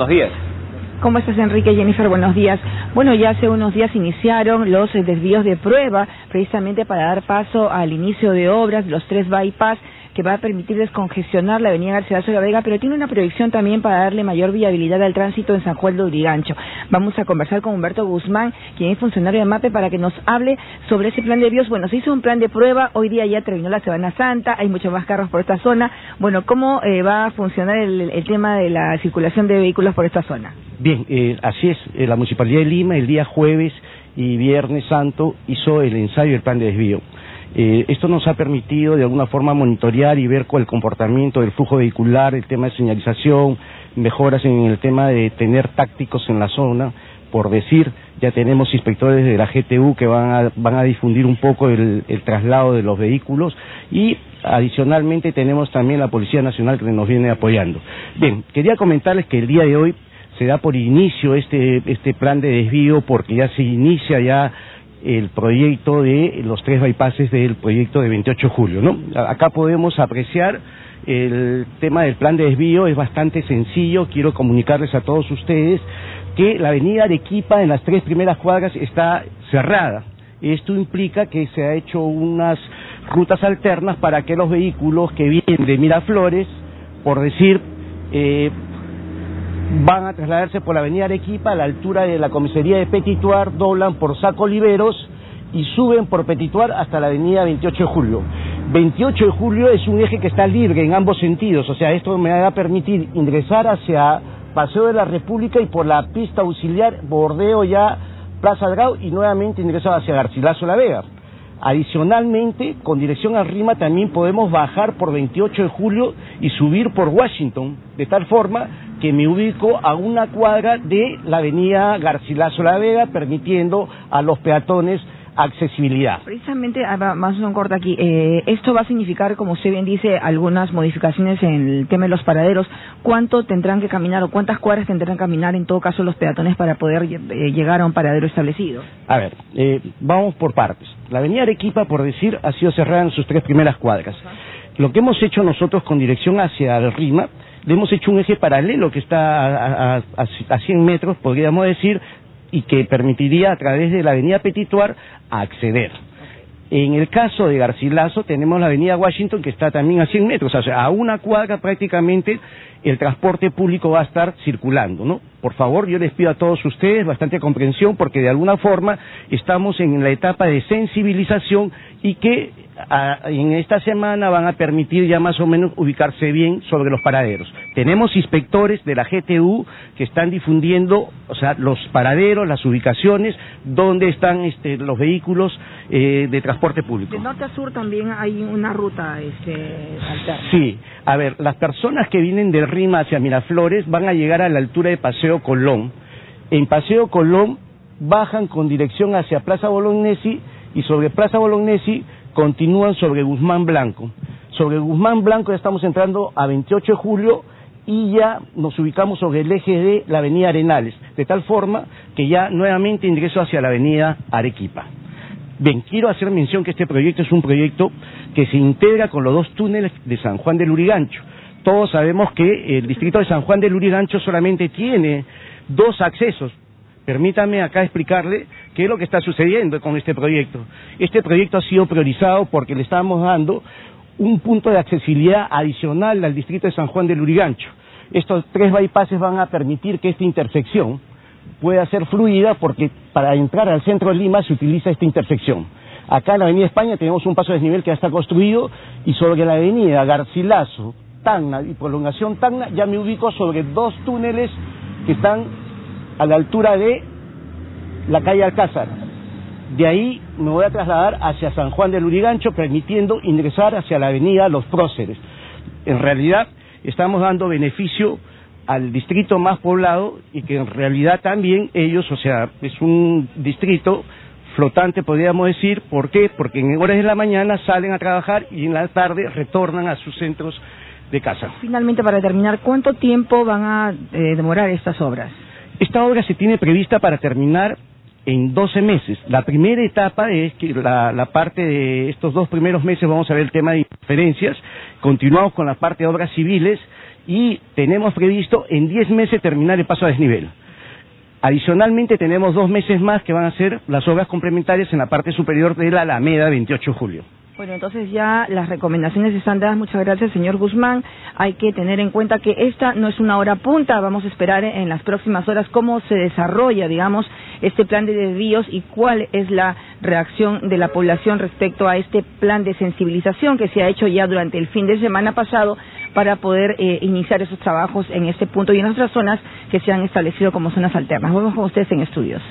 Buenos días. ¿Cómo estás, Enrique? Jennifer, buenos días. Bueno, ya hace unos días iniciaron los eh, desvíos de prueba, precisamente para dar paso al inicio de obras, los tres bypass que va a permitir descongestionar la avenida Garcilaso de la Vega, pero tiene una proyección también para darle mayor viabilidad al tránsito en San Juan de Urigancho. Vamos a conversar con Humberto Guzmán, quien es funcionario de MAPE, para que nos hable sobre ese plan de vías. Bueno, se hizo un plan de prueba, hoy día ya terminó la Semana Santa, hay muchos más carros por esta zona. Bueno, ¿cómo eh, va a funcionar el, tema de la circulación de vehículos por esta zona? Bien, eh, así es. Eh, la Municipalidad de Lima el día jueves y viernes santo hizo el ensayo del plan de desvío. Eh, esto nos ha permitido de alguna forma monitorear y ver con el comportamiento del flujo vehicular, el tema de señalización, mejoras en el tema de tener tácticos en la zona. Por decir, ya tenemos inspectores de la GTU que van a, van a difundir un poco el, el traslado de los vehículos y adicionalmente tenemos también la Policía Nacional que nos viene apoyando. Bien, quería comentarles que el día de hoy se da por inicio este, este plan de desvío porque ya se inicia ya el proyecto de los tres bypasses del proyecto de 28 de julio. ¿no? Acá podemos apreciar el tema del plan de desvío, es bastante sencillo, quiero comunicarles a todos ustedes que la avenida Arequipa en las tres primeras cuadras está cerrada. Esto implica que se ha hecho unas rutas alternas para que los vehículos que vienen de Miraflores, por decir, eh, van a trasladarse por la avenida Arequipa a la altura de la comisaría de Petituar, doblan por Saco Oliveros y suben por Petituar hasta la avenida 28 de julio. 28 de julio es un eje que está libre en ambos sentidos, o sea, esto me va a permitir ingresar hacia Paseo de la República y por la pista auxiliar bordeo ya Plaza Grau y nuevamente ingreso hacia Garcilaso La Vega. Adicionalmente, con dirección a Rima también podemos bajar por 28 de julio y subir por Washington, de tal forma que me ubico a una cuadra de la avenida Garcilaso La Vega, permitiendo a los peatones accesibilidad. Precisamente, ah, más un corta aquí, eh, esto va a significar, como usted bien dice, algunas modificaciones en el tema de los paraderos. ¿Cuánto tendrán que caminar o cuántas cuadras tendrán que caminar en todo caso los peatones para poder eh, llegar a un paradero establecido? A ver, eh, vamos por partes. La avenida Arequipa, por decir, ha sido cerrada en sus tres primeras cuadras. Lo que hemos hecho nosotros con dirección hacia el Rima hemos hecho un eje paralelo que está a, a, 100 metros, podríamos decir, y que permitiría a través de la avenida Petituar acceder. En el caso de Garcilaso tenemos la avenida Washington que está también a 100 metros, o sea, a una cuadra prácticamente el transporte público va a estar circulando, ¿no? Por favor, yo les pido a todos ustedes bastante comprensión porque de alguna forma estamos en la etapa de sensibilización y que en esta semana van a permitir ya más o menos ubicarse bien sobre los paraderos. Tenemos inspectores de la GTU que están difundiendo, o sea, los paraderos, las ubicaciones, donde están este, los vehículos eh, de transporte público. De norte a sur también hay una ruta este, alterna. Sí, a ver, las personas que vienen del Rima hacia Miraflores van a llegar a la altura de Paseo Colón. En Paseo Colón bajan con dirección hacia Plaza Bolognesi y sobre Plaza Bolognesi continúan sobre Guzmán Blanco. Sobre Guzmán Blanco ya estamos entrando a 28 de julio y ya nos ubicamos sobre el eje de la avenida Arenales, de tal forma que ya nuevamente ingreso hacia la avenida Arequipa. Bien, quiero hacer mención que este proyecto es un proyecto que se integra con los dos túneles de San Juan del Urigancho. Todos sabemos que el distrito de San Juan del Urigancho solamente tiene dos accesos, Permítame acá explicarle qué es lo que está sucediendo con este proyecto. Este proyecto ha sido priorizado porque le estamos dando un punto de accesibilidad adicional al distrito de San Juan del Urigancho. Estos tres bypasses van a permitir que esta intersección pueda ser fluida porque para entrar al centro de Lima se utiliza esta intersección. Acá en la Avenida España tenemos un paso de desnivel que ya está construido y sobre la Avenida Garcilaso, Tacna y prolongación Tacna ya me ubico sobre dos túneles que están a la altura de la calle Alcázar. De ahí me voy a trasladar hacia San Juan del Urigancho, permitiendo ingresar hacia la avenida Los Próceres. En realidad, estamos dando beneficio al distrito más poblado y que en realidad también ellos, o sea, es un distrito flotante, podríamos decir. ¿Por qué? Porque en horas de la mañana salen a trabajar y en la tarde retornan a sus centros de casa. Finalmente, para terminar, ¿cuánto tiempo van a eh, demorar estas obras? Esta obra se tiene prevista para terminar en 12 meses. La primera etapa es que la, parte de estos dos primeros meses vamos a ver el tema de diferencias, continuamos con la parte de obras civiles y tenemos previsto en 10 meses terminar el paso a desnivel. Adicionalmente tenemos dos meses más que van a ser las obras complementarias en la parte superior de la Alameda 28 de julio. Bueno, entonces ya las recomendaciones están dadas. Muchas gracias, señor Guzmán. Hay que tener en cuenta que esta no es una hora punta. Vamos a esperar en las próximas horas cómo se desarrolla, digamos, este plan de desvíos y cuál es la reacción de la población respecto a este plan de sensibilización que se ha hecho ya durante el fin de semana pasado para poder eh, iniciar esos trabajos en este punto y en otras zonas que se han establecido como zonas alternas. Vamos con ustedes en estudios.